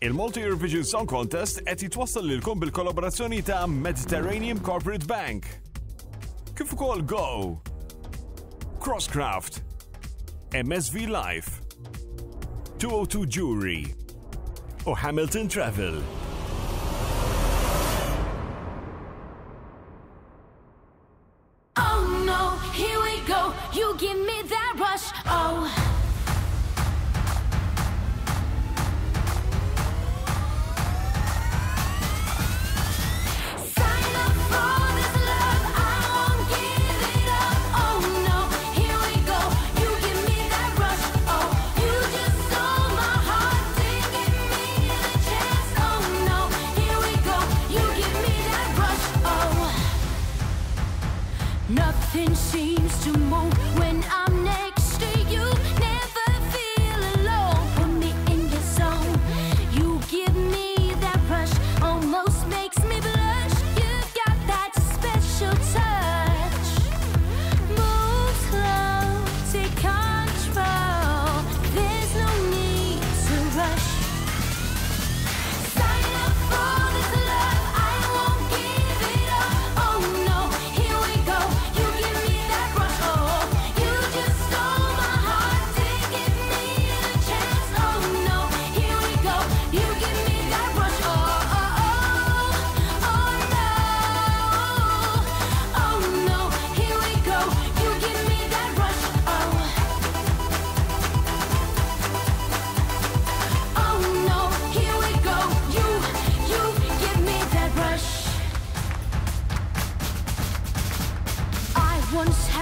Il-Malta Eurovision Song Contest qed jitwassal lilkom bil-kollaborazzjoni ta' Mediterranean Corporate Bank. Kif ukoll Go, Crosscraft, MSV Life, 202 Jewelry u Hamilton Travel. Nothing seems to move when I'm naked. once